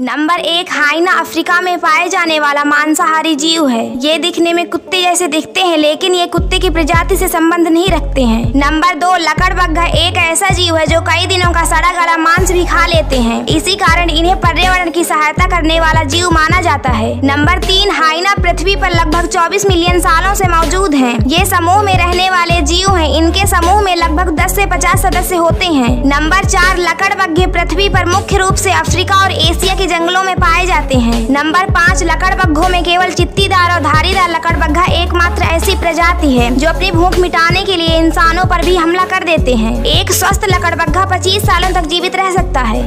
Number एक, हाइना Africa में पाए जाने वाला मांसाहारी जीव है। ये दिखने में कुत्ते जैसे दिखते हैं, लेकिन ये कुत्ते की प्रजाति से संबंध नहीं रखते हैं। नंबर दो, लकड़बग्घा एक ऐसा जीव है जो कई दिनों का सड़ा गला मांस भी खा लेते हैं। इसी कारण इन्हें पर्यावरण की सहायता करने वाला जीव माना जाता है। नंबर तीन, हाइना पृथ्वी पर लगभग 24 मिलियन सालों से मौजूद है। ये समूह में रहने वाले जीव है। इनके समूह में लगभग 10 से 50 सदस्य होते हैं। नंबर चार लकड़बग्घे पृथ्वी पर मुख्य रूप से अफ्रीका और एशिया के जंगलों में पाए जाते हैं। नंबर पाँच लकड़बग्घों में केवल चित्तीदार और धारीदार लकड़बग्घा एकमात्र ऐसी प्रजाति है, जो अपनी भूख मिटाने के लिए इंसानों पर भी हमला कर देते हैं। एक स्वस्थ लकड़बग्घा पच्चीस सालों तक जीवित रह सकता है।